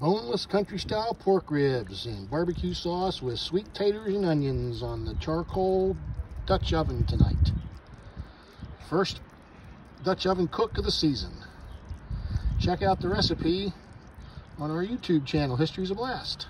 boneless country style pork ribs and barbecue sauce with sweet taters and onions on the charcoal Dutch oven tonight. First Dutch oven cook of the season. Check out the recipe on our YouTube channel, History's a Blast.